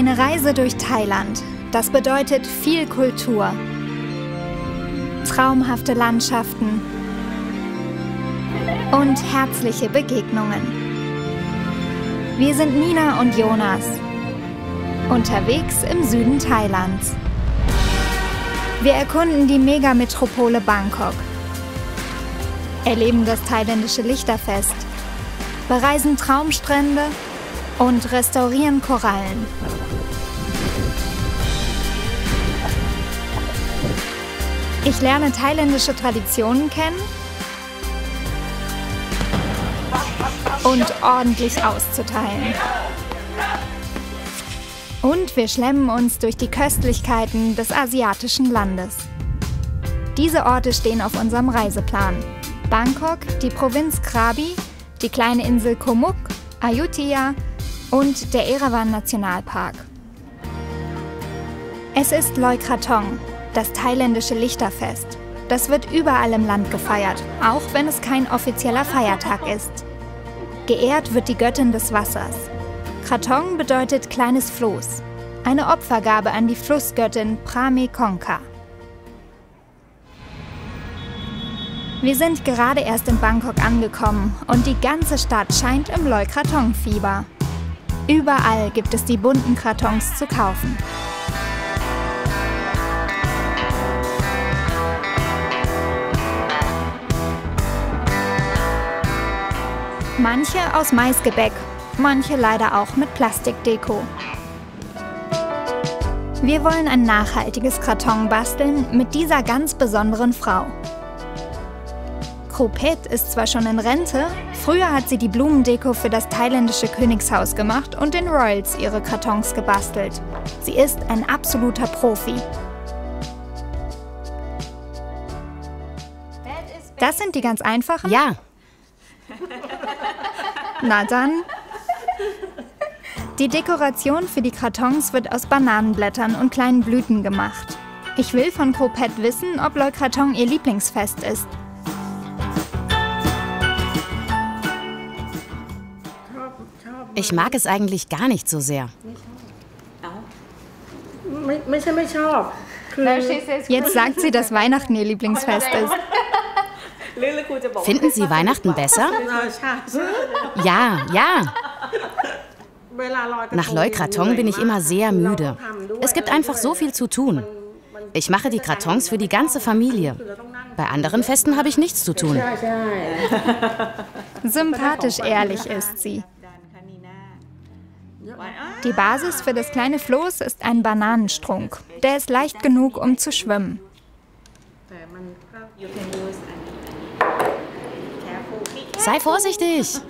Eine Reise durch Thailand, das bedeutet viel Kultur, traumhafte Landschaften und herzliche Begegnungen. Wir sind Nina und Jonas, unterwegs im Süden Thailands. Wir erkunden die Megametropole Bangkok, erleben das thailändische Lichterfest, bereisen Traumstrände und restaurieren Korallen. Ich lerne thailändische Traditionen kennen und ordentlich auszuteilen. Und wir schlemmen uns durch die Köstlichkeiten des asiatischen Landes. Diese Orte stehen auf unserem Reiseplan. Bangkok, die Provinz Krabi, die kleine Insel Komuk, Ayutthaya und der Erawan Nationalpark. Es ist Loi Krathong, das thailändische Lichterfest. Das wird überall im Land gefeiert, auch wenn es kein offizieller Feiertag ist. Geehrt wird die Göttin des Wassers. Krathong bedeutet kleines Floß, eine Opfergabe an die Flussgöttin Prame Konka. Wir sind gerade erst in Bangkok angekommen und die ganze Stadt scheint im Loi Krathong-Fieber. Überall gibt es die bunten Kartons zu kaufen. Manche aus Maisgebäck, manche leider auch mit Plastikdeko. Wir wollen ein nachhaltiges Karton basteln mit dieser ganz besonderen Frau. Kropet ist zwar schon in Rente, früher hat sie die Blumendeko für das thailändische Königshaus gemacht und den Royals ihre Kartons gebastelt. Sie ist ein absoluter Profi. Das sind die ganz einfachen? Ja. Na dann. Die Dekoration für die Kartons wird aus Bananenblättern und kleinen Blüten gemacht. Ich will von Copette wissen, ob Leukarton ihr Lieblingsfest ist. Ich mag es eigentlich gar nicht so sehr. Jetzt sagt sie, dass Weihnachten ihr Lieblingsfest ist. Finden Sie Weihnachten besser? Ja, ja. Nach Leukraton bin ich immer sehr müde. Es gibt einfach so viel zu tun. Ich mache die Kratons für die ganze Familie. Bei anderen Festen habe ich nichts zu tun. Sympathisch ehrlich ist sie. Die Basis für das kleine Floß ist ein Bananenstrunk. Der ist leicht genug, um zu schwimmen. Sei vorsichtig.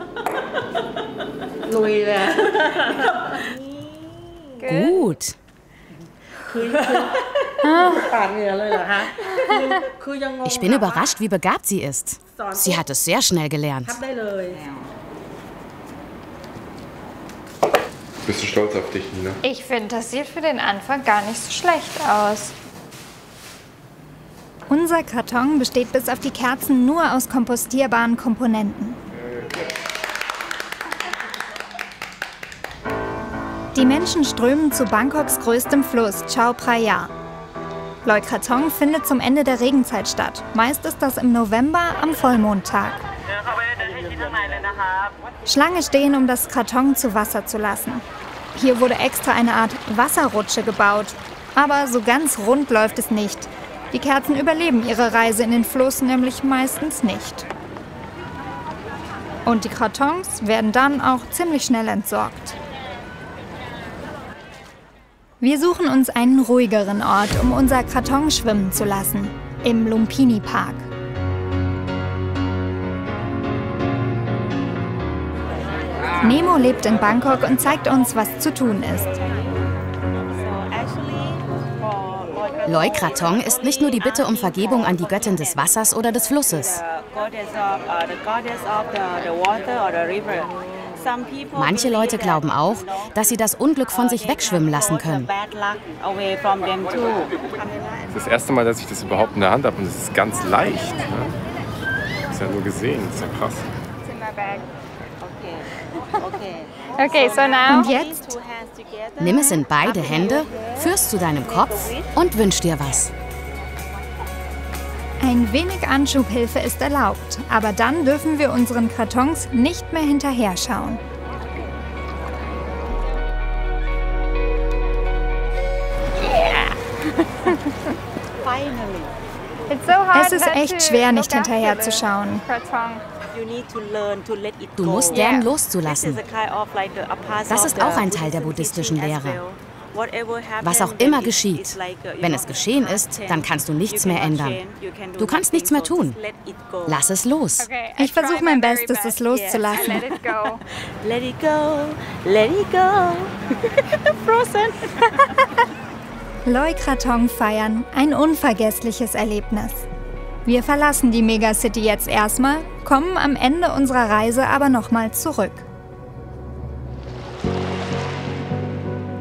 Gut. Ich bin überrascht, wie begabt sie ist. Sie hat es sehr schnell gelernt. Bist du stolz auf dich, Nina? Ich finde, das sieht für den Anfang gar nicht so schlecht aus. Unser Karton besteht bis auf die Kerzen nur aus kompostierbaren Komponenten. Die Menschen strömen zu Bangkoks größtem Fluss, Chao Phraya. Loi Krathong findet zum Ende der Regenzeit statt. Meist ist das im November am Vollmondtag. Schlange stehen, um das Karton zu Wasser zu lassen. Hier wurde extra eine Art Wasserrutsche gebaut. Aber so ganz rund läuft es nicht. Die Kerzen überleben ihre Reise in den Fluss nämlich meistens nicht. Und die Kartons werden dann auch ziemlich schnell entsorgt. Wir suchen uns einen ruhigeren Ort, um unser Karton schwimmen zu lassen. Im Lumpini Park. Nemo lebt in Bangkok und zeigt uns, was zu tun ist. Loi Krathong ist nicht nur die Bitte um Vergebung an die Göttin des Wassers oder des Flusses. Manche Leute glauben auch, dass sie das Unglück von sich wegschwimmen lassen können. Das ist das erste Mal, dass ich das überhaupt in der Hand habe und es ist ganz leicht. Ne? Ist ja nur gesehen, ist ja krass. Okay, so now. Und jetzt? Nimm es in beide Hände, führst zu deinem Kopf und wünsch dir was. Ein wenig Anschubhilfe ist erlaubt, aber dann dürfen wir unseren Kartons nicht mehr hinterher schauen. Hard Es ist echt schwer, nicht look Du musst lernen loszulassen. Das ist auch ein Teil der buddhistischen Lehre. Was auch immer geschieht, wenn es geschehen ist, dann kannst du nichts mehr ändern. Du kannst nichts mehr tun. Lass es los. Ich versuche mein Bestes, best. es loszulassen. Let it go. Let it go, let it go. Frozen. Loi Krathong feiern, ein unvergessliches Erlebnis. Wir verlassen die Megacity jetzt erstmal, kommen am Ende unserer Reise aber nochmal zurück.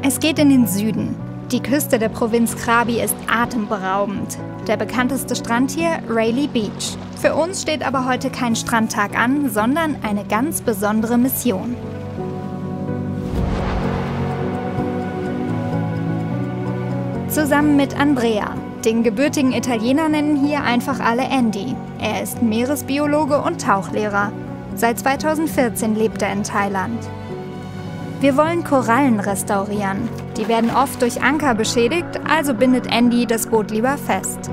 Es geht in den Süden. Die Küste der Provinz Krabi ist atemberaubend. Der bekannteste Strand hier, Rayleigh Beach. Für uns steht aber heute kein Strandtag an, sondern eine ganz besondere Mission. Zusammen mit Andrea. Den gebürtigen Italiener nennen hier einfach alle Andy. Er ist Meeresbiologe und Tauchlehrer. Seit 2014 lebt er in Thailand. Wir wollen Korallen restaurieren. Die werden oft durch Anker beschädigt, also bindet Andy das Boot lieber fest.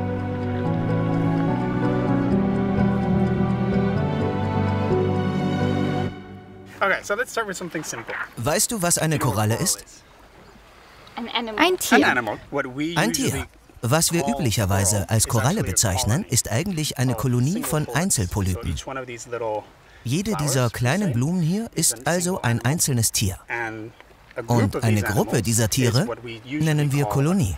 Okay, so let's start with something simple. Weißt du, was eine Koralle ist? Ein Tier. Ein Tier. Was wir üblicherweise als Koralle bezeichnen, ist eigentlich eine Kolonie von Einzelpolypen. Jede dieser kleinen Blumen hier ist also ein einzelnes Tier. Und eine Gruppe dieser Tiere nennen wir Kolonie.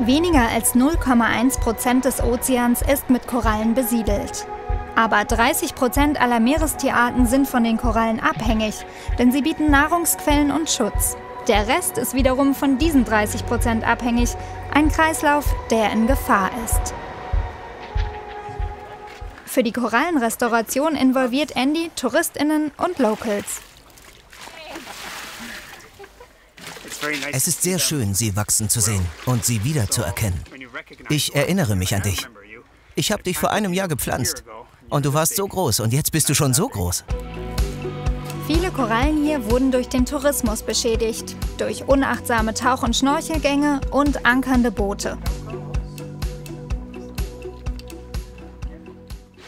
Weniger als 0,1 Prozent des Ozeans ist mit Korallen besiedelt. Aber 30 Prozent aller Meerestierarten sind von den Korallen abhängig, denn sie bieten Nahrungsquellen und Schutz. Der Rest ist wiederum von diesen 30 Prozent abhängig, ein Kreislauf, der in Gefahr ist. Für die Korallenrestauration involviert Andy Touristinnen und Locals. Es ist sehr schön, sie wachsen zu sehen und sie wiederzuerkennen. Ich erinnere mich an dich. Ich habe dich vor einem Jahr gepflanzt. Und du warst so groß und jetzt bist du schon so groß. Viele Korallen hier wurden durch den Tourismus beschädigt, durch unachtsame Tauch- und Schnorchelgänge und ankernde Boote.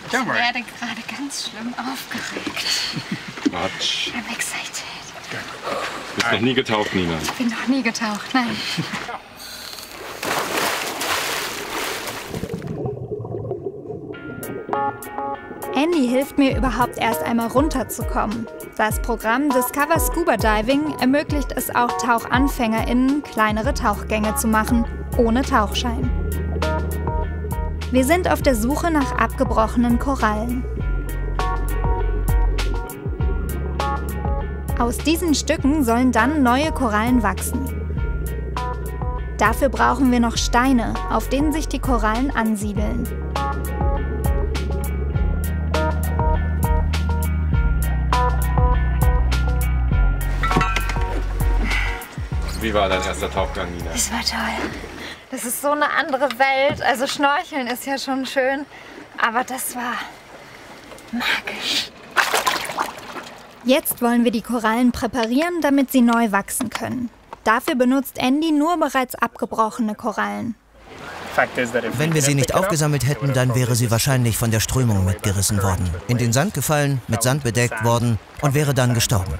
Ich werde gerade ganz schlimm aufgeregt. Quatsch. I'm excited. Du bist noch nie getaucht, Nina. Ich bin noch nie getaucht, nein. Andy hilft mir überhaupt erst einmal runterzukommen. Das Programm Discover Scuba Diving ermöglicht es auch TauchanfängerInnen, kleinere Tauchgänge zu machen, ohne Tauchschein. Wir sind auf der Suche nach abgebrochenen Korallen. Aus diesen Stücken sollen dann neue Korallen wachsen. Dafür brauchen wir noch Steine, auf denen sich die Korallen ansiedeln. Wie war dein erster Tauchgang, Nina? Das war toll. Das ist so eine andere Welt. Also Schnorcheln ist ja schon schön, aber das war magisch. Jetzt wollen wir die Korallen präparieren, damit sie neu wachsen können. Dafür benutzt Andy nur bereits abgebrochene Korallen. Wenn wir sie nicht aufgesammelt hätten, dann wäre sie wahrscheinlich von der Strömung mitgerissen worden, in den Sand gefallen, mit Sand bedeckt worden und wäre dann gestorben.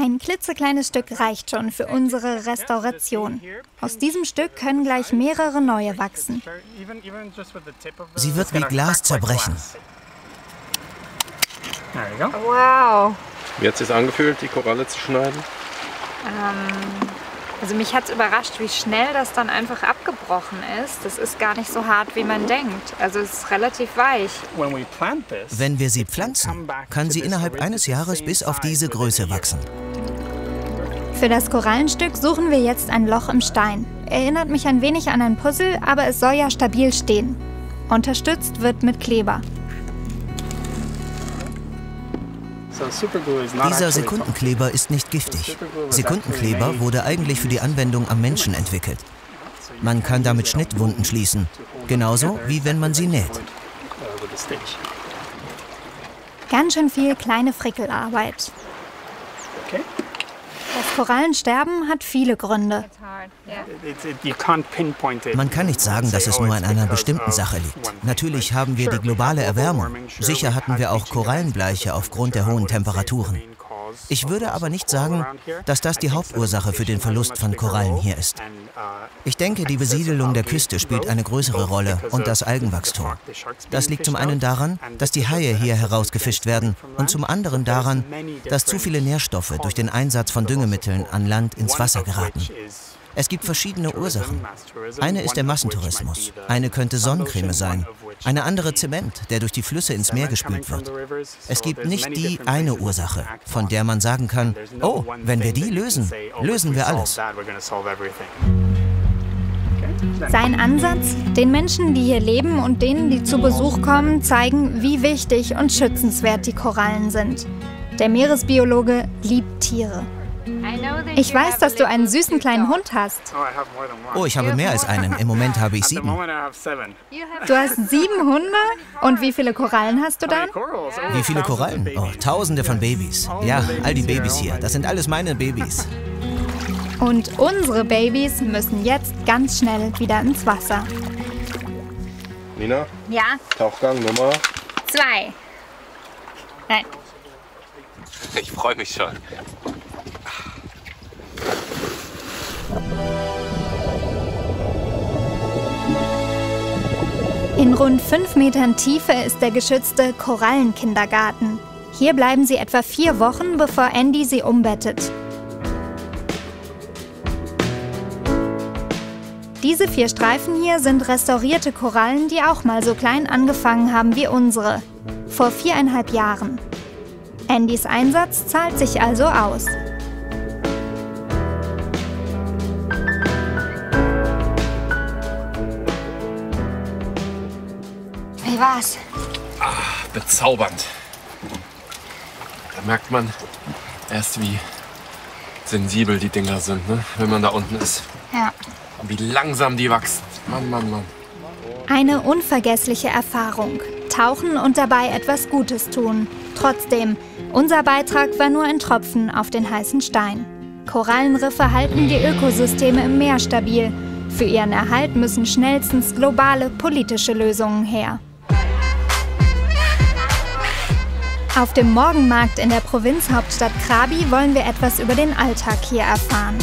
Ein klitzekleines Stück reicht schon für unsere Restauration. Aus diesem Stück können gleich mehrere neue wachsen. Sie wird wie Glas zerbrechen. Wow. Wie hat es sich angefühlt, die Koralle zu schneiden? Also mich hat es überrascht, wie schnell das dann einfach abgebrochen ist. Das ist gar nicht so hart, wie man denkt. Also es ist relativ weich. Wenn wir sie pflanzen, kann sie innerhalb eines Jahres bis auf diese Größe wachsen. Für das Korallenstück suchen wir jetzt ein Loch im Stein. Erinnert mich ein wenig an ein Puzzle, aber es soll ja stabil stehen. Unterstützt wird mit Kleber. Dieser Sekundenkleber ist nicht giftig. Sekundenkleber wurde eigentlich für die Anwendung am Menschen entwickelt. Man kann damit Schnittwunden schließen, genauso wie wenn man sie näht. Ganz schön viel kleine Frickelarbeit. Korallensterben hat viele Gründe. Man kann nicht sagen, dass es nur an einer bestimmten Sache liegt. Natürlich haben wir die globale Erwärmung. Sicher hatten wir auch Korallenbleiche aufgrund der hohen Temperaturen. Ich würde aber nicht sagen, dass das die Hauptursache für den Verlust von Korallen hier ist. Ich denke, die Besiedelung der Küste spielt eine größere Rolle und das Algenwachstum. Das liegt zum einen daran, dass die Haie hier herausgefischt werden und zum anderen daran, dass zu viele Nährstoffe durch den Einsatz von Düngemitteln an Land ins Wasser geraten. Es gibt verschiedene Ursachen. Eine ist der Massentourismus, eine könnte Sonnencreme sein, eine andere Zement, der durch die Flüsse ins Meer gespült wird. Es gibt nicht die eine Ursache, von der man sagen kann, oh, wenn wir die lösen, lösen wir alles. Sein Ansatz, den Menschen, die hier leben und denen, die zu Besuch kommen, zeigen, wie wichtig und schützenswert die Korallen sind. Der Meeresbiologe liebt Tiere. Ich weiß, dass du einen süßen kleinen Hund hast. Oh, ich habe mehr als einen. Im Moment habe ich sieben. Du hast sieben Hunde? Und wie viele Korallen hast du dann? Wie viele Korallen? Oh, tausende von Babys. Ja, all die Babys hier. Das sind alles meine Babys. Und unsere Babys müssen jetzt ganz schnell wieder ins Wasser. Nina? Ja? Tauchgang Nummer? Zwei. Nein. Ich freue mich schon. In rund fünf Metern Tiefe ist der geschützte Korallenkindergarten. Hier bleiben sie etwa vier Wochen, bevor Andy sie umbettet. Diese vier Streifen hier sind restaurierte Korallen, die auch mal so klein angefangen haben wie unsere. Vor viereinhalb Jahren. Andys Einsatz zahlt sich also aus. Wie war's? Ah, bezaubernd. Da merkt man erst, wie sensibel die Dinger sind, ne? wenn man da unten ist. Ja. Und wie langsam die wachsen. Mann, Mann, Mann. Eine unvergessliche Erfahrung. Tauchen und dabei etwas Gutes tun. Trotzdem, unser Beitrag war nur ein Tropfen auf den heißen Stein. Korallenriffe halten die Ökosysteme im Meer stabil. Für ihren Erhalt müssen schnellstens globale politische Lösungen her. Auf dem Morgenmarkt in der Provinzhauptstadt Krabi wollen wir etwas über den Alltag hier erfahren.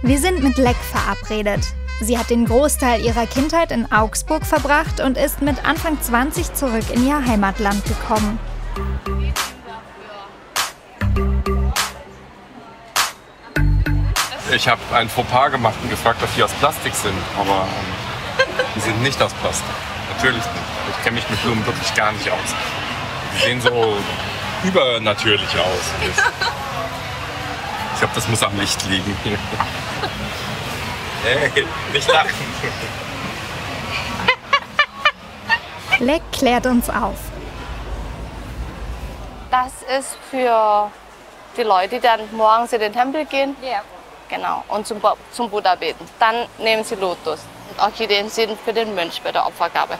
Wir sind mit Leck verabredet. Sie hat den Großteil ihrer Kindheit in Augsburg verbracht und ist mit Anfang 20 zurück in ihr Heimatland gekommen. Ich habe ein Fauxpas gemacht und gefragt, ob die aus Plastik sind, aber ähm, die sind nicht aus Plastik. Natürlich nicht. Ich kenne mich mit Blumen wirklich gar nicht aus. Die sehen so übernatürlich aus. Ich glaube, das muss am Licht liegen. hey, nicht lachen. Leck klärt uns auf. Das ist für die Leute, die dann morgens in den Tempel gehen. Ja. Genau. Und zum, zum Buddha beten. Dann nehmen sie Lotus. Und Orchideen sind für den Mönch bei der Opfergabe.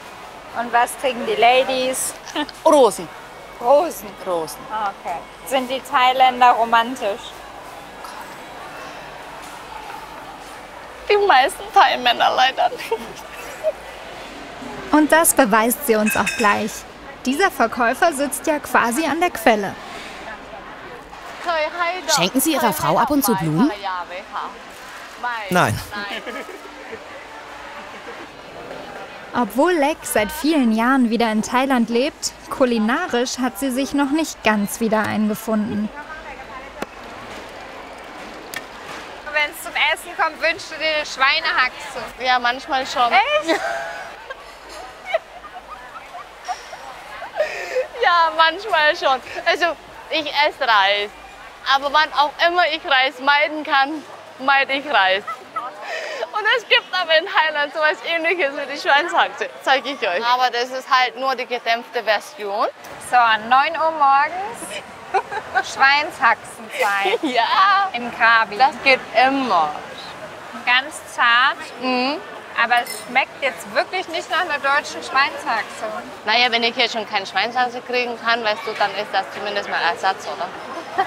Und was trinken die Ladies? Rosen. Rosen. Rosen. Ah, okay. Sind die Thailänder romantisch? Die meisten Thai-Männer leider nicht. Und das beweist sie uns auch gleich. Dieser Verkäufer sitzt ja quasi an der Quelle. Schenken Sie Ihrer Frau ab und zu Blumen? Nein. Obwohl Leck seit vielen Jahren wieder in Thailand lebt, kulinarisch hat sie sich noch nicht ganz wieder eingefunden. Wenn es zum Essen kommt, wünschst du dir eine Schweinehaxe? Ja, manchmal schon. Echt? ja, manchmal schon. Also ich esse Reis. Aber wann auch immer ich Reis meiden kann, meide ich Reis. Und es gibt aber in Thailand so etwas ähnliches wie die Schweinshaxe. Zeige ich euch. Aber das ist halt nur die gedämpfte Version. So, 9 Uhr morgens. Schweinshaxenzeit. ja. Im Krabi. Das geht immer. Ganz zart. Mhm. Aber es schmeckt jetzt wirklich nicht nach einer deutschen Schweinshaxe. Naja, wenn ich hier schon keinen Schweinshaxe kriegen kann, weißt du, dann ist das zumindest mal Ersatz, oder?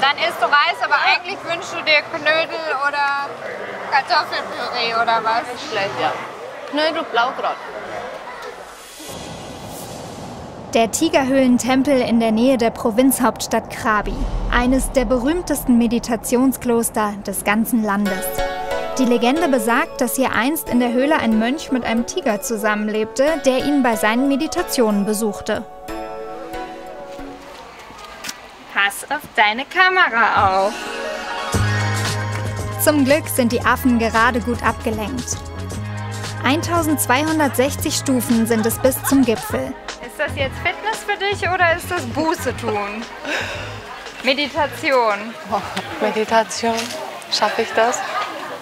dann isst du Reis, aber eigentlich wünschst du dir Knödel oder Kartoffelpüree oder was? Nicht schlecht, ja. Knödel Blaukraut. Der Tigerhöhlentempel in der Nähe der Provinzhauptstadt Krabi. Eines der berühmtesten Meditationskloster des ganzen Landes. Die Legende besagt, dass hier einst in der Höhle ein Mönch mit einem Tiger zusammenlebte, der ihn bei seinen Meditationen besuchte. Pass auf deine Kamera auf. Zum Glück sind die Affen gerade gut abgelenkt. 1260 Stufen sind es bis zum Gipfel. Ist das jetzt Fitness für dich oder ist das Buße tun? Meditation. Oh, Meditation. Schaffe ich das?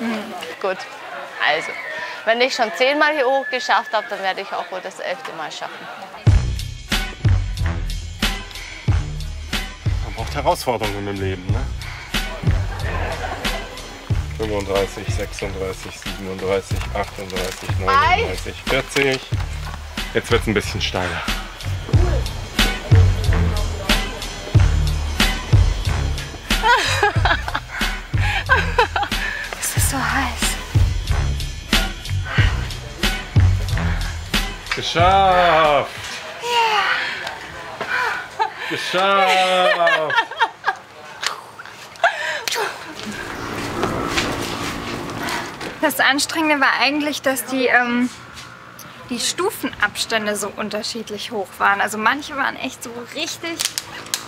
Mhm. Gut, also, wenn ich schon zehnmal hier hoch geschafft habe, dann werde ich auch wohl das elfte Mal schaffen. Man braucht Herausforderungen im Leben, ne? 35, 36, 37, 38, 39, 40. Jetzt wird es ein bisschen steiler. so heiß. Geschafft! Ja! Geschafft! Das Anstrengende war eigentlich, dass die, ähm, die Stufenabstände so unterschiedlich hoch waren. Also manche waren echt so richtig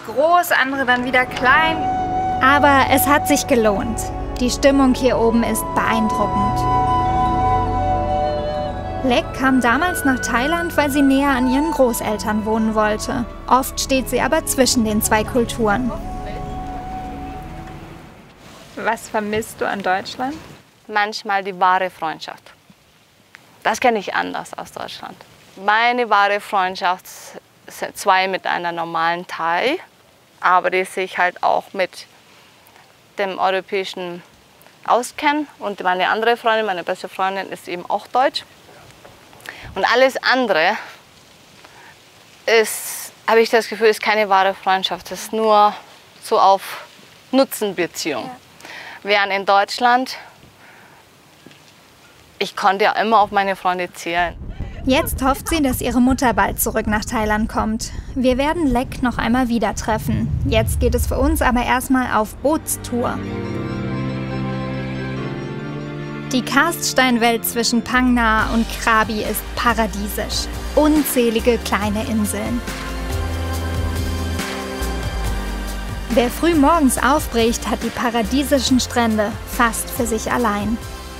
groß, andere dann wieder klein. Aber es hat sich gelohnt. Die Stimmung hier oben ist beeindruckend. Lek kam damals nach Thailand, weil sie näher an ihren Großeltern wohnen wollte. Oft steht sie aber zwischen den zwei Kulturen. Was vermisst du an Deutschland? Manchmal die wahre Freundschaft. Das kenne ich anders aus Deutschland. Meine wahre Freundschaft sind zwei mit einer normalen Thai, aber die sich halt auch mit dem europäischen auskennen. Und meine andere Freundin, meine beste Freundin, ist eben auch deutsch. Und alles andere ist, habe ich das Gefühl, ist keine wahre Freundschaft. Das ist nur so auf Nutzenbeziehung. Ja. Während in Deutschland, ich konnte ja immer auf meine Freunde zählen. Jetzt hofft sie, dass ihre Mutter bald zurück nach Thailand kommt. Wir werden Leck noch einmal wieder treffen. Jetzt geht es für uns aber erstmal auf Bootstour. Die Karststeinwelt zwischen Phang Nga und Krabi ist paradiesisch. Unzählige kleine Inseln. Wer früh morgens aufbricht, hat die paradiesischen Strände fast für sich allein.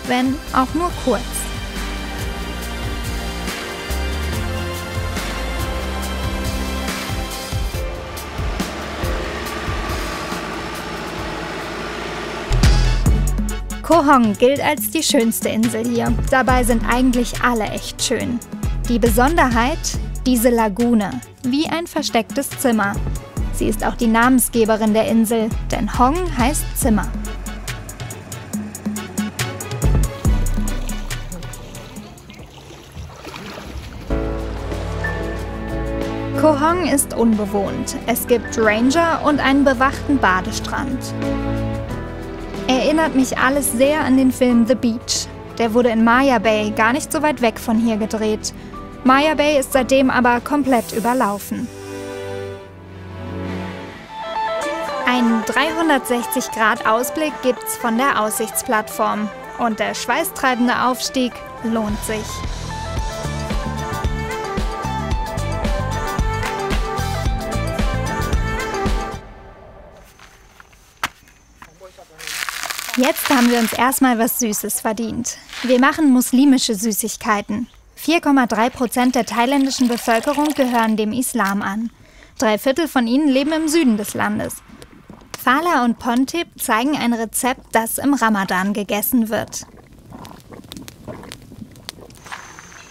Wenn auch nur kurz. Koh Hong gilt als die schönste Insel hier. Dabei sind eigentlich alle echt schön. Die Besonderheit? Diese Lagune, wie ein verstecktes Zimmer. Sie ist auch die Namensgeberin der Insel, denn Hong heißt Zimmer. Koh Hong ist unbewohnt. Es gibt Ranger und einen bewachten Badestrand. Erinnert mich alles sehr an den Film The Beach. Der wurde in Maya Bay, gar nicht so weit weg von hier gedreht. Maya Bay ist seitdem aber komplett überlaufen. Einen 360-Grad-Ausblick gibt's von der Aussichtsplattform. Und der schweißtreibende Aufstieg lohnt sich. Jetzt haben wir uns erstmal was Süßes verdient. Wir machen muslimische Süßigkeiten. 4,3 Prozent der thailändischen Bevölkerung gehören dem Islam an. Drei Viertel von ihnen leben im Süden des Landes. Fala und Pontip zeigen ein Rezept, das im Ramadan gegessen wird.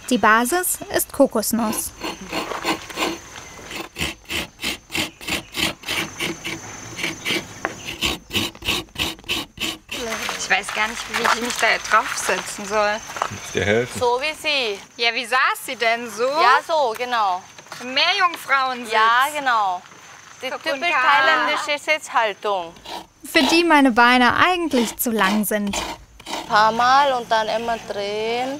Die Basis ist Kokosnuss. Ich weiß gar nicht, wie ich mich da draufsetzen soll. Muss dir helfen. So wie sie. Ja, wie saß sie denn so? Ja, so, genau. Meerjungfrauensitz. Ja, genau. Die typisch thailändische Sitzhaltung. Für die meine Beine eigentlich zu lang sind. Ein paar Mal und dann immer drehen.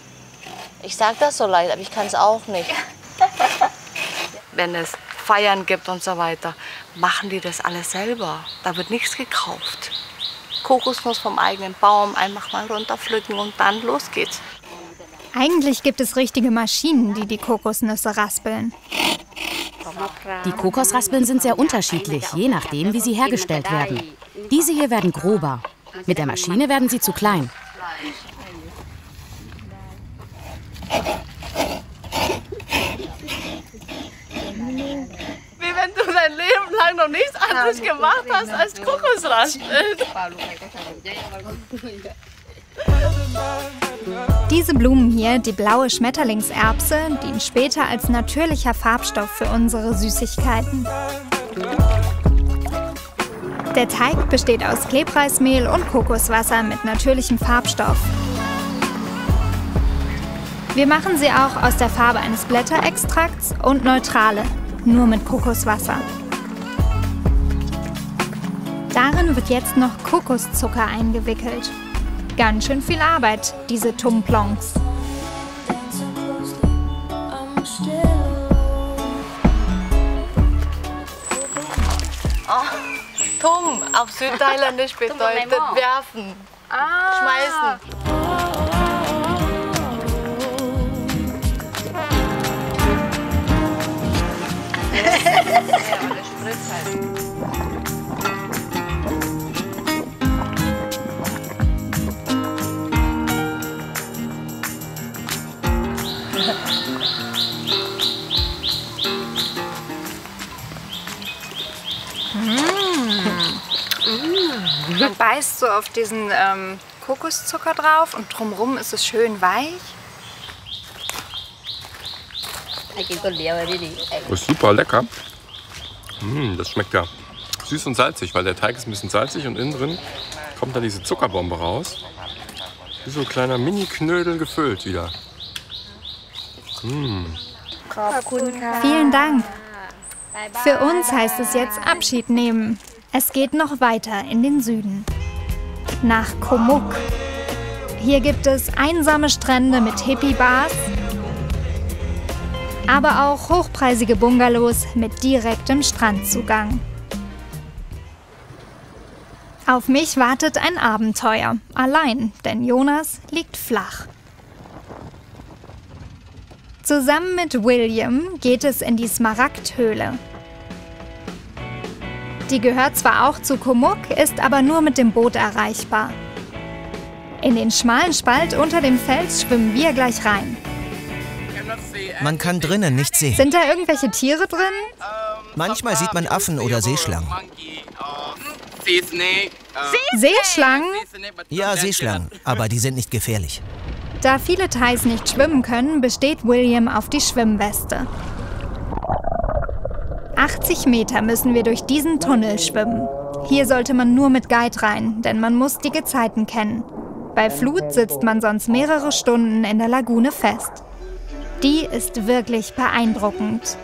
Ich sag das so leicht, aber ich kann es auch nicht. Wenn es Feiern gibt und so weiter, machen die das alles selber. Da wird nichts gekauft. Kokosnuss vom eigenen Baum einfach mal runterpflücken und dann los geht's. Eigentlich gibt es richtige Maschinen, die die Kokosnüsse raspeln. Die Kokosraspeln sind sehr unterschiedlich, je nachdem, wie sie hergestellt werden. Diese hier werden grober. Mit der Maschine werden sie zu klein. Wenn du dein Leben lang noch nichts anderes gemacht hast als Kokosraspeln. Diese Blumen hier, die blaue Schmetterlingserbse, dienen später als natürlicher Farbstoff für unsere Süßigkeiten. Der Teig besteht aus Klebreismehl und Kokoswasser mit natürlichem Farbstoff. Wir machen sie auch aus der Farbe eines Blätterextrakts und neutrale, nur mit Kokoswasser. Darin wird jetzt noch Kokoszucker eingewickelt. Ganz schön viel Arbeit, diese Tumplons. Oh, Tum auf Südthailändisch bedeutet werfen, schmeißen. Man beißt so auf diesen ähm, Kokoszucker drauf und drumrum ist es schön weich. Das ist super lecker. Mm, das schmeckt ja süß und salzig, weil der Teig ist ein bisschen salzig und innen drin kommt dann diese Zuckerbombe raus. Wie so ein kleiner Mini-Knödel gefüllt wieder. Mm. Vielen Dank. Für uns heißt es jetzt Abschied nehmen. Es geht noch weiter in den Süden. Nach Komuk. Hier gibt es einsame Strände mit Hippie-Bars, aber auch hochpreisige Bungalows mit direktem Strandzugang. Auf mich wartet ein Abenteuer. Allein, denn Jonas liegt flach. Zusammen mit William geht es in die Smaragdhöhle. Die gehört zwar auch zu Komuk, ist aber nur mit dem Boot erreichbar. In den schmalen Spalt unter dem Fels schwimmen wir gleich rein. Man kann drinnen nichts sehen. Sind da irgendwelche Tiere drin? Manchmal sieht man Affen oder Seeschlangen. Seeschlangen? Ja, Seeschlangen, aber die sind nicht gefährlich. Da viele Thais nicht schwimmen können, besteht William auf die Schwimmweste. 80 Meter müssen wir durch diesen Tunnel schwimmen. Hier sollte man nur mit Guide rein, denn man muss die Gezeiten kennen. Bei Flut sitzt man sonst mehrere Stunden in der Lagune fest. Die ist wirklich beeindruckend.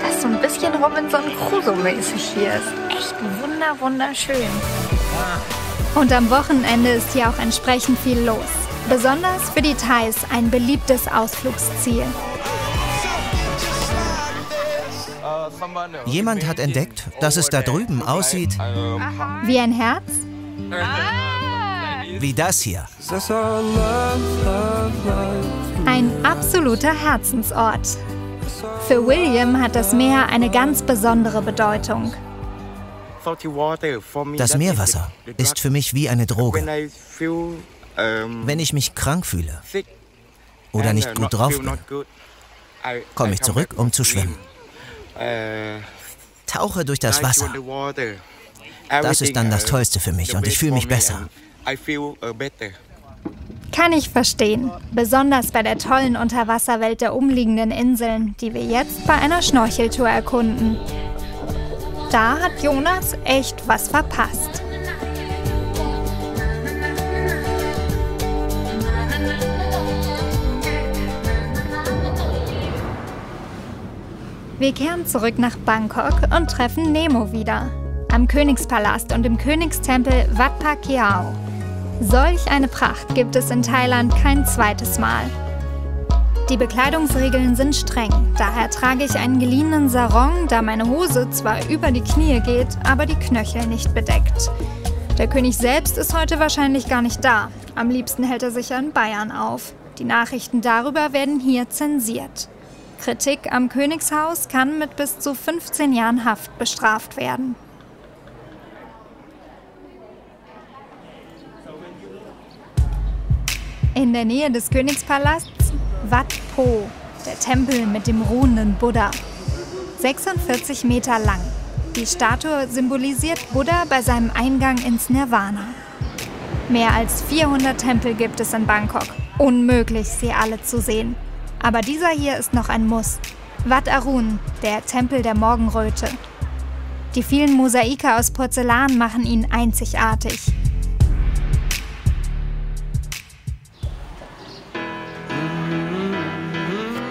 Das ist so ein bisschen Robinson Crusoe-mäßig hier. Ist echt wunder wunderschön. Und am Wochenende ist hier auch entsprechend viel los. Besonders für die Thais ein beliebtes Ausflugsziel. Jemand hat entdeckt, dass es da drüben aussieht Wie ein Herz? wie das hier. Ein absoluter Herzensort. Für William hat das Meer eine ganz besondere Bedeutung. Das Meerwasser ist für mich wie eine Droge. Wenn ich mich krank fühle oder nicht gut drauf bin, komme ich zurück, um zu schwimmen. Tauche durch das Wasser. Das ist dann das Tollste für mich und ich fühle mich besser. Kann ich verstehen. Besonders bei der tollen Unterwasserwelt der umliegenden Inseln, die wir jetzt bei einer Schnorcheltour erkunden. Da hat Jonas echt was verpasst. Wir kehren zurück nach Bangkok und treffen Nemo wieder. Am Königspalast und im Königstempel Wat Pa Kiao. Solch eine Pracht gibt es in Thailand kein zweites Mal. Die Bekleidungsregeln sind streng, daher trage ich einen geliehenen Sarong, da meine Hose zwar über die Knie geht, aber die Knöchel nicht bedeckt. Der König selbst ist heute wahrscheinlich gar nicht da. Am liebsten hält er sich in Bayern auf. Die Nachrichten darüber werden hier zensiert. Kritik am Königshaus kann mit bis zu 15 Jahren Haft bestraft werden. In der Nähe des Königspalasts Wat Po, der Tempel mit dem ruhenden Buddha. 46 Meter lang. Die Statue symbolisiert Buddha bei seinem Eingang ins Nirvana. Mehr als 400 Tempel gibt es in Bangkok. Unmöglich, sie alle zu sehen. Aber dieser hier ist noch ein Muss. Wat Arun, der Tempel der Morgenröte. Die vielen Mosaike aus Porzellan machen ihn einzigartig.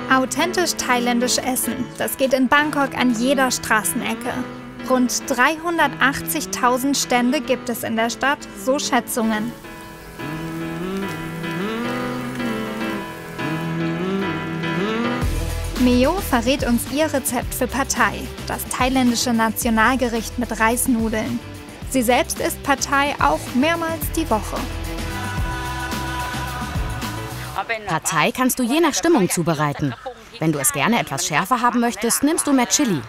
Authentisch thailändisch essen, das geht in Bangkok an jeder Straßenecke. Rund 380.000 Stände gibt es in der Stadt, so Schätzungen. Meo verrät uns ihr Rezept für Partei, das thailändische Nationalgericht mit Reisnudeln. Sie selbst isst Partei auch mehrmals die Woche. Partei kannst du je nach Stimmung zubereiten. Wenn du es gerne etwas schärfer haben möchtest, nimmst du mehr Chili.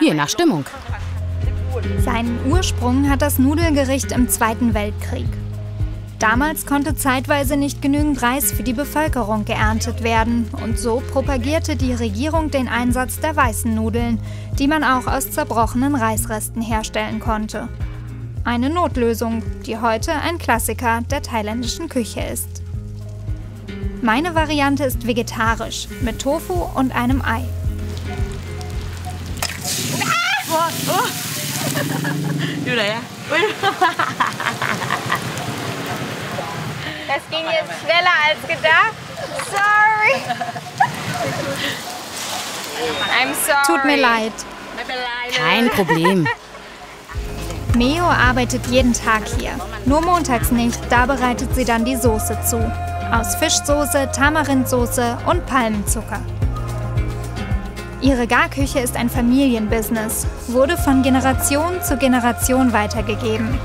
Je nach Stimmung. Seinen Ursprung hat das Nudelgericht im Zweiten Weltkrieg. Damals konnte zeitweise nicht genügend Reis für die Bevölkerung geerntet werden und so propagierte die Regierung den Einsatz der weißen Nudeln, die man auch aus zerbrochenen Reisresten herstellen konnte. Eine Notlösung, die heute ein Klassiker der thailändischen Küche ist. Meine Variante ist vegetarisch, mit Tofu und einem Ei. Ah! Oh, oh. Das ging jetzt schneller als gedacht. Sorry. I'm sorry. Tut mir leid. Kein Problem. Meo arbeitet jeden Tag hier. Nur montags nicht, da bereitet sie dann die Soße zu. Aus Fischsoße, Tamarindsoße und Palmenzucker. Ihre Garküche ist ein Familienbusiness, wurde von Generation zu Generation weitergegeben.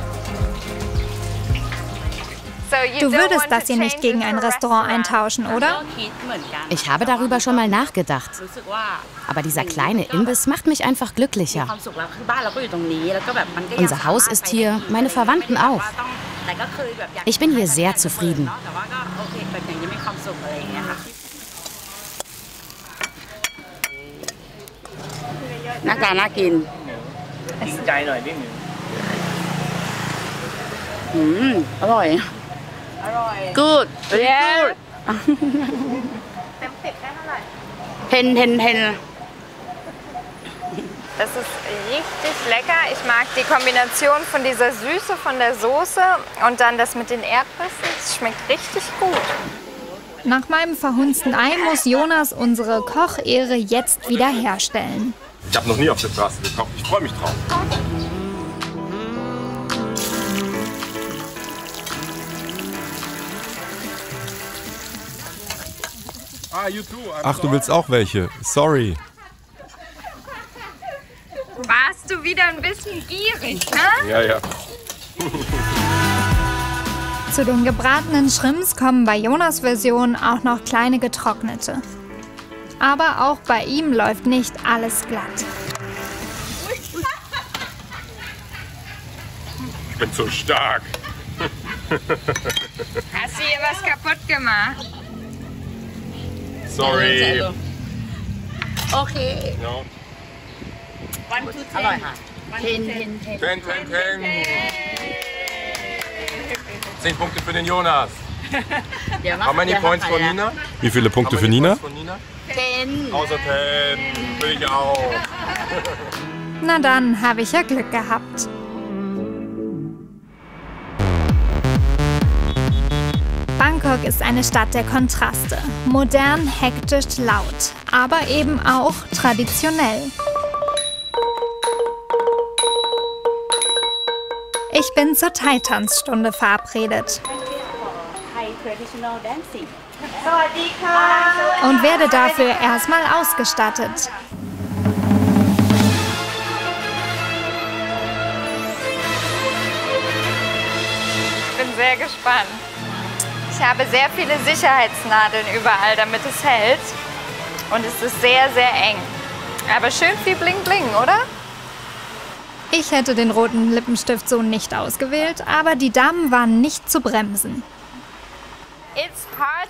Du würdest das hier nicht gegen ein Restaurant eintauschen, oder? Ich habe darüber schon mal nachgedacht. Aber dieser kleine Imbiss macht mich einfach glücklicher. Unser Haus ist hier, meine Verwandten auch. Ich bin hier sehr zufrieden. Mm, อร่อย good very good เต็มสิบได้เท่าไหร่ ten ten ten Das ist richtig lecker. Ich mag die Kombination von dieser Süße von der Soße und dann das mit den Erdnüssen. Es schmeckt richtig gut. Nach meinem verhunzten Ei muss Jonas unsere Kochehre jetzt wiederherstellen. Ich habe noch nie auf der Straße gekocht. Ich freue mich drauf. Ach, du willst auch welche? Sorry. Warst du wieder ein bisschen gierig, ne? Ja, ja. Zu den gebratenen Shrimps kommen bei Jonas Version auch noch kleine getrocknete. Aber auch bei ihm läuft nicht alles glatt. Ich bin so stark. Hast du hier was kaputt gemacht? Sorry. Okay. No. Ten, ten, ten. Zehn Punkte für den Jonas. How many points for Nina? Wie viele Punkte für Nina? Außer ten. Will ich auch. Na dann habe ich ja Glück gehabt. Bangkok ist eine Stadt der Kontraste. Modern, hektisch, laut, aber eben auch traditionell. Ich bin zur Thai-Tanzstunde verabredet. Und werde dafür erstmal ausgestattet. Ich bin sehr gespannt. Ich habe sehr viele Sicherheitsnadeln überall, damit es hält. Und es ist sehr, sehr eng. Aber schön viel Bling Bling, oder? Ich hätte den roten Lippenstift so nicht ausgewählt, aber die Damen waren nicht zu bremsen.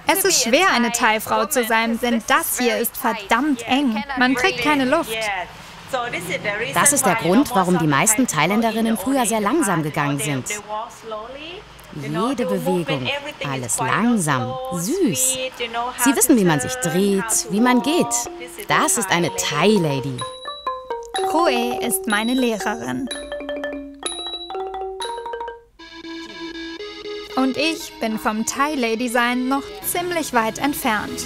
Es ist schwer, eine Thai-Frau zu sein, denn das hier ist verdammt eng. Man kriegt keine Luft. Das ist der Grund, warum die meisten Thailänderinnen früher sehr langsam gegangen sind. Jede Bewegung, alles langsam, süß. Sie wissen, wie man sich dreht, wie man geht. Das ist eine Thai-Lady. Chloe ist meine Lehrerin. Und ich bin vom Thai-Lady-Sein noch ziemlich weit entfernt.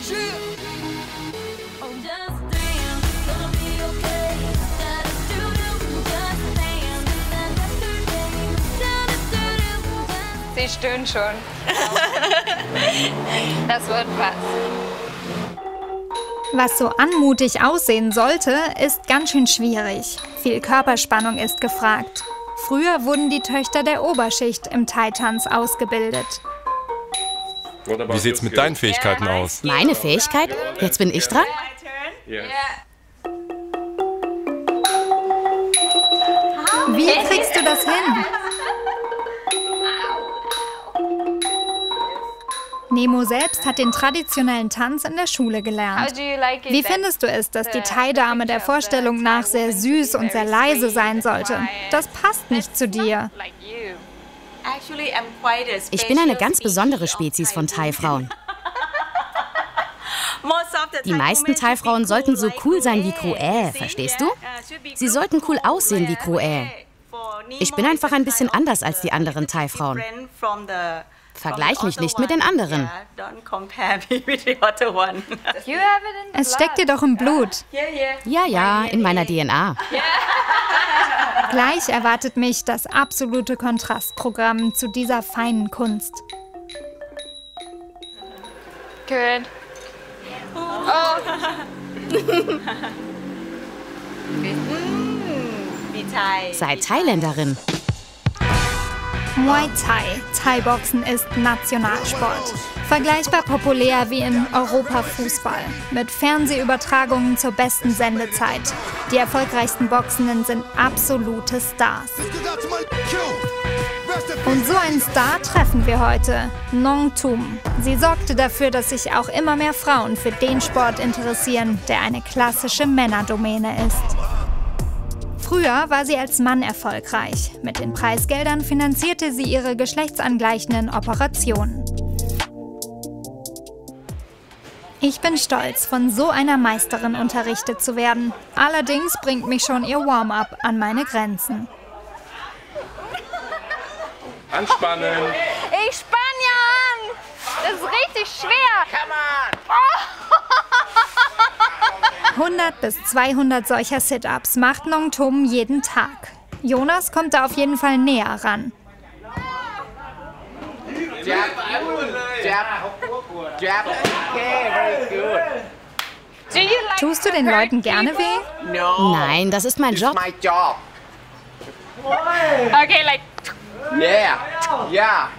Sie stöhnt schon. Das wird was. Was so anmutig aussehen sollte, ist ganz schön schwierig. Viel Körperspannung ist gefragt. Früher wurden die Töchter der Oberschicht im Thai-Tanz ausgebildet. Wie sieht's mit deinen Fähigkeiten aus? Meine Fähigkeiten? Jetzt bin ich dran? Wie kriegst du das hin? Nemo selbst hat den traditionellen Tanz in der Schule gelernt. Wie findest du es, dass die Thai-Dame der Vorstellung nach sehr süß und sehr leise sein sollte? Das passt nicht zu dir. Ich bin eine ganz besondere Spezies von Thai-Frauen. Die meisten Thai-Frauen sollten so cool sein wie Cruel, verstehst du? Sie sollten cool aussehen wie Cruel. Ich bin einfach ein bisschen anders als die anderen Thai-Frauen. Vergleich mich nicht mit den anderen. Es steckt dir doch im Blut. Ja, ja, in meiner DNA. Gleich erwartet mich das absolute Kontrastprogramm zu dieser feinen Kunst. Good. Oh. Sei Thailänderin. Muay Thai, Thai-Boxen ist Nationalsport. Vergleichbar populär wie in Europa Fußball. Mit Fernsehübertragungen zur besten Sendezeit. Die erfolgreichsten Boxenden sind absolute Stars. Und so einen Star treffen wir heute, Nong Tum. Sie sorgte dafür, dass sich auch immer mehr Frauen für den Sport interessieren, der eine klassische Männerdomäne ist. Früher war sie als Mann erfolgreich. Mit den Preisgeldern finanzierte sie ihre geschlechtsangleichenden Operationen. Ich bin stolz, von so einer Meisterin unterrichtet zu werden. Allerdings bringt mich schon ihr Warm-up an meine Grenzen. Anspannen. Ich spann ja an. Das ist richtig schwer. Come on. Oh. 100 bis 200 solcher Sit-Ups macht Nong Tum jeden Tag. Jonas kommt da auf jeden Fall näher ran. Tust du den Leuten gerne weh? Nein, das ist mein Job. Okay, like. Yeah. Yeah.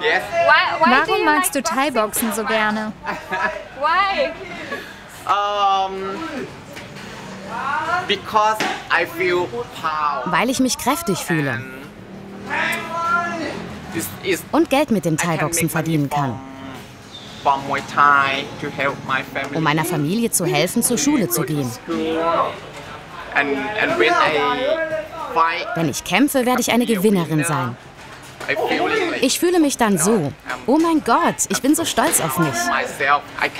Yes. Why, why Warum magst du Thai-Boxen so gerne? Why? Um, because I feel power. Weil ich mich kräftig fühle. Und Geld mit dem Thai-Boxen verdienen kann. um meiner Familie zu helfen, zur Schule zu gehen. Wenn ich kämpfe, werde ich eine Gewinnerin sein. Ich fühle mich dann so, oh mein Gott, ich bin so stolz auf mich.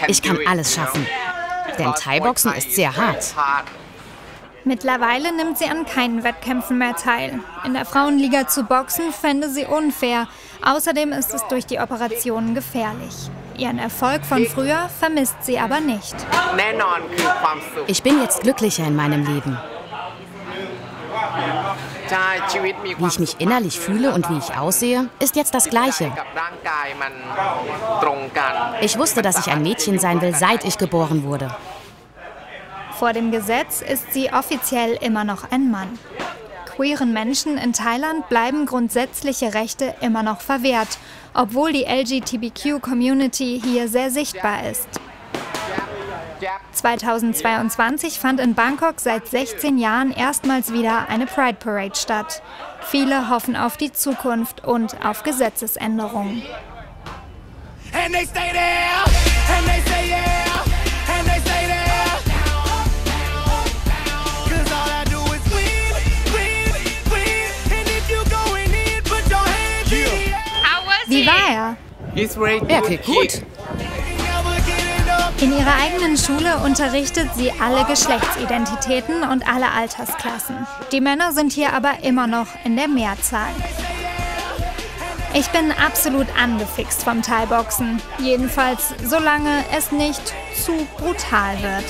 Ich kann alles schaffen. Denn Thai-Boxen ist sehr hart. Mittlerweile nimmt sie an keinen Wettkämpfen mehr teil. In der Frauenliga zu boxen fände sie unfair. Außerdem ist es durch die Operationen gefährlich. Ihren Erfolg von früher vermisst sie aber nicht. Ich bin jetzt glücklicher in meinem Leben. Wie ich mich innerlich fühle und wie ich aussehe, ist jetzt das Gleiche. Ich wusste, dass ich ein Mädchen sein will, seit ich geboren wurde. Vor dem Gesetz ist sie offiziell immer noch ein Mann. Queeren Menschen in Thailand bleiben grundsätzliche Rechte immer noch verwehrt, obwohl die LGBTQ-Community hier sehr sichtbar ist. 2022 fand in Bangkok seit 16 Jahren erstmals wieder eine Pride Parade statt. Viele hoffen auf die Zukunft und auf Gesetzesänderungen. Wie war er? Er geht gut. In ihrer eigenen Schule unterrichtet sie alle Geschlechtsidentitäten und alle Altersklassen. Die Männer sind hier aber immer noch in der Mehrzahl. Ich bin absolut angefixt vom Thai-Boxen. Jedenfalls, solange es nicht zu brutal wird.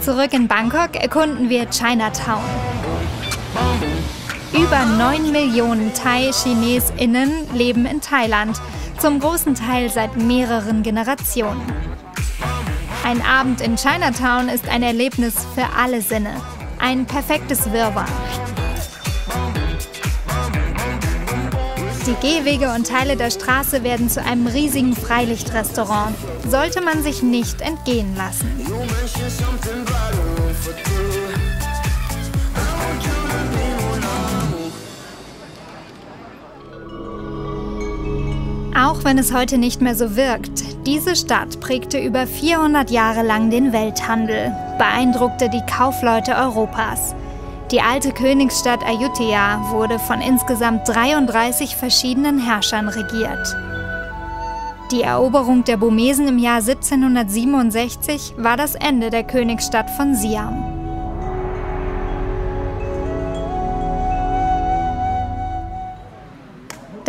Zurück in Bangkok erkunden wir Chinatown. Über 9 Millionen Thai-ChinesInnen leben in Thailand, zum großen Teil seit mehreren Generationen. Ein Abend in Chinatown ist ein Erlebnis für alle Sinne. Ein perfektes Wirrwarr. Die Gehwege und Teile der Straße werden zu einem riesigen Freilichtrestaurant. Sollte man sich nicht entgehen lassen. Auch wenn es heute nicht mehr so wirkt, diese Stadt prägte über 400 Jahre lang den Welthandel, beeindruckte die Kaufleute Europas. Die alte Königsstadt Ayutthaya wurde von insgesamt 33 verschiedenen Herrschern regiert. Die Eroberung der Burmesen im Jahr 1767 war das Ende der Königsstadt von Siam.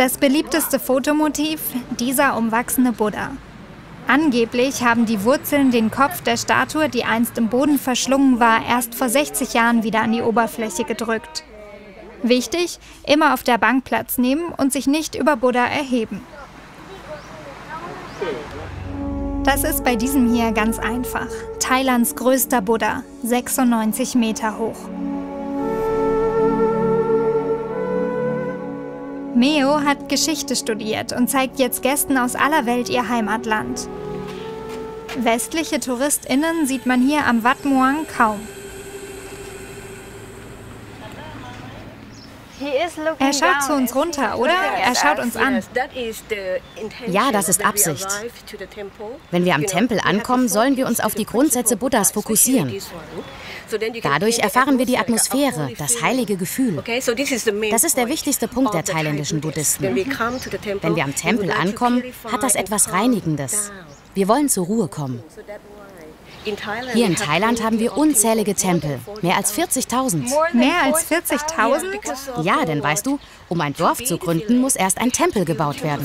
Das beliebteste Fotomotiv, dieser umwachsene Buddha. Angeblich haben die Wurzeln den Kopf der Statue, die einst im Boden verschlungen war, erst vor 60 Jahren wieder an die Oberfläche gedrückt. Wichtig, immer auf der Bank Platz nehmen und sich nicht über Buddha erheben. Das ist bei diesem hier ganz einfach. Thailands größter Buddha, 96 Meter hoch. Meo hat Geschichte studiert und zeigt jetzt Gästen aus aller Welt ihr Heimatland. Westliche TouristInnen sieht man hier am Wat Muang kaum. Er schaut zu uns runter, oder? Er schaut uns an. Ja, das ist Absicht. Wenn wir am Tempel ankommen, sollen wir uns auf die Grundsätze Buddhas fokussieren. Dadurch erfahren wir die Atmosphäre, das heilige Gefühl. Das ist der wichste Punkt der thailändischen Buddhisten. Wenn wir am Tempel ankommen, hat das etwas Reinigendes. Wir wollen zur Ruhe kommen. Hier in Thailand haben wir unzählige Tempel, mehr als 40.000. Mehr als 40.000? Ja, denn weißt du, um ein Dorf zu gründen, muss erst ein Tempel gebaut werden.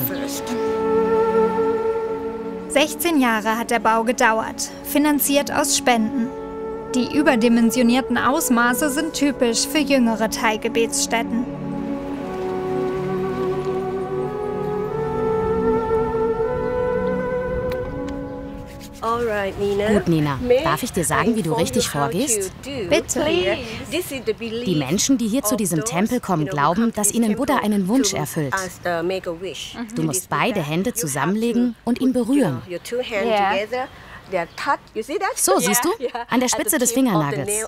16 Jahre hat der Bau gedauert, finanziert aus Spenden. Die überdimensionierten Ausmaße sind typisch für jüngere Thai-Gebetsstätten. Gut, Nina. Darf ich dir sagen, wie du richtig vorgehst? Bitte. Die Menschen, die hier zu diesem Tempel kommen, glauben, dass ihnen Buddha einen Wunsch erfüllt. Du musst beide Hände zusammenlegen und ihn berühren. So, siehst du? An der Spitze des Fingernagels.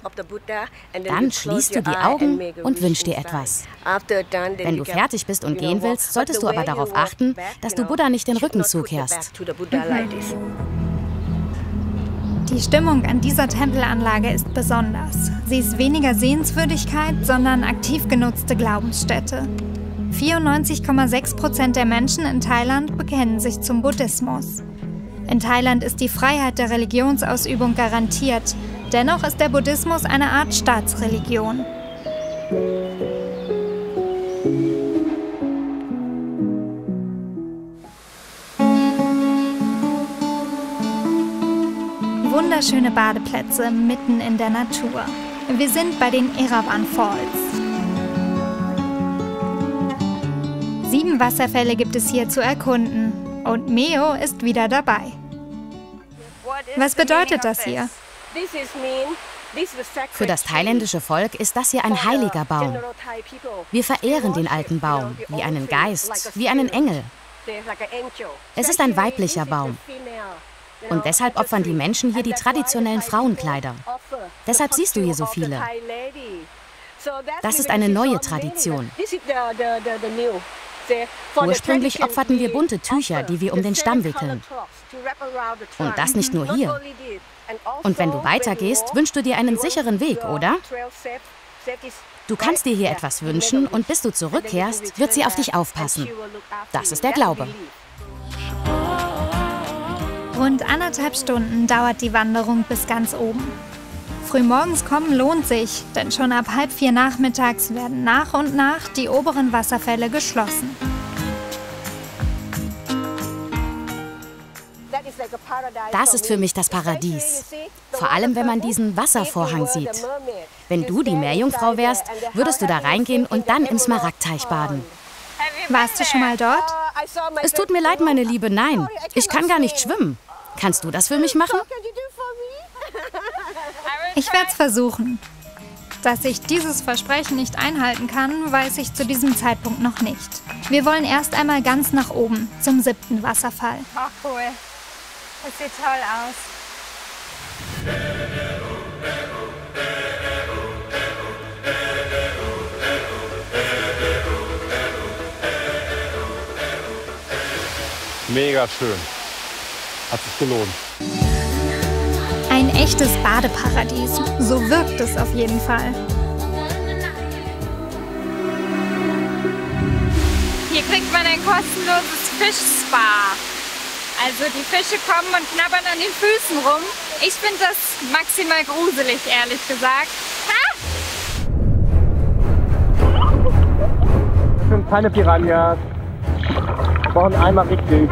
Dann schließt du die Augen und wünschst dir etwas. Wenn du fertig bist und gehen willst, solltest du aber darauf achten, dass du Buddha nicht den Rücken zukehrst. Die Stimmung an dieser Tempelanlage ist besonders. Sie ist weniger Sehenswürdigkeit, sondern aktiv genutzte Glaubensstätte. 94,6 Prozent der Menschen in Thailand bekennen sich zum Buddhismus. In Thailand ist die Freiheit der Religionsausübung garantiert. Dennoch ist der Buddhismus eine Art Staatsreligion. Wunderschöne Badeplätze mitten in der Natur. Wir sind bei den Erawan Falls. Sieben Wasserfälle gibt es hier zu erkunden und Meo ist wieder dabei. Was bedeutet das hier? Für das thailändische Volk ist das hier ein heiliger Baum. Wir verehren den alten Baum wie einen Geist, wie einen Engel. Es ist ein weiblicher Baum. Und deshalb opfern die Menschen hier die traditionellen Frauenkleider. Deshalb siehst du hier so viele. Das ist eine neue Tradition. Ursprünglich opferten wir bunte Tücher, die wir um den Stamm wickeln. Und das nicht nur hier. Und wenn du weitergehst, wünschst du dir einen sicheren Weg, oder? Du kannst dir hier etwas wünschen und bis du zurückkehrst, wird sie auf dich aufpassen. Das ist der Glaube. Rund anderthalb Stunden dauert die Wanderung bis ganz oben. Frühmorgens kommen lohnt sich, denn schon ab halb vier nachmittags werden nach und nach die oberen Wasserfälle geschlossen. Das ist für mich das Paradies. Vor allem, wenn man diesen Wasservorhang sieht. Wenn du die Meerjungfrau wärst, würdest du da reingehen und dann im Smaragdteich baden. Warst du schon mal dort? Es tut mir leid, meine Liebe, nein. Ich kann gar nicht schwimmen. Kannst du das für mich machen? Ich werde es versuchen. Dass ich dieses Versprechen nicht einhalten kann, weiß ich zu diesem Zeitpunkt noch nicht. Wir wollen erst einmal ganz nach oben, zum siebten Wasserfall. Ach cool. Das sieht toll aus. Mega schön. Hat sich gelohnt. Ein echtes Badeparadies. So wirkt es auf jeden Fall. Hier kriegt man ein kostenloses Fischspa. Also die Fische kommen und knabbern an den Füßen rum. Ich finde das maximal gruselig, ehrlich gesagt. Ha! Das sind keine Piranhas. Wir brauchen einmal richtig.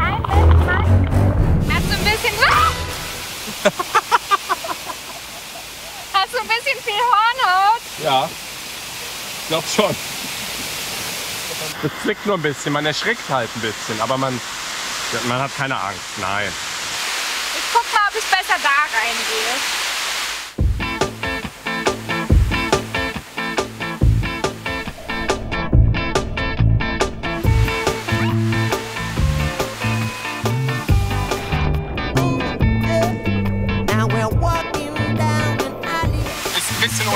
Ja, ich glaube schon. Das zwickt nur ein bisschen, man erschrickt halt ein bisschen, aber man, man hat keine Angst, nein. Ich guck mal, ob ich besser da reingehe.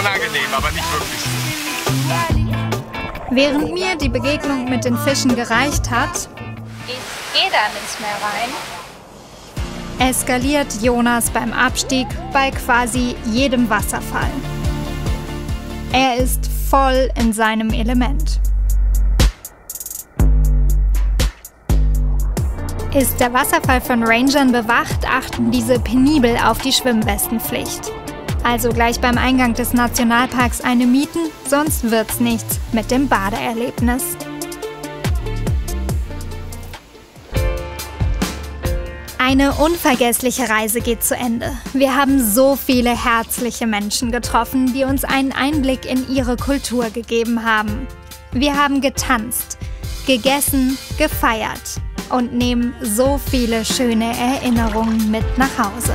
Unangenehm, aber nicht wirklich. Während mir die Begegnung mit den Fischen gereicht hat, Ich gehe da ins Meer rein. eskaliert Jonas beim Abstieg bei quasi jedem Wasserfall. Er ist voll in seinem Element. Ist der Wasserfall von Rangern bewacht, achten diese penibel auf die Schwimmwestenpflicht. Also gleich beim Eingang des Nationalparks eine mieten, sonst wird's nichts mit dem Badeerlebnis. Eine unvergessliche Reise geht zu Ende. Wir haben so viele herzliche Menschen getroffen, die uns einen Einblick in ihre Kultur gegeben haben. Wir haben getanzt, gegessen, gefeiert und nehmen so viele schöne Erinnerungen mit nach Hause.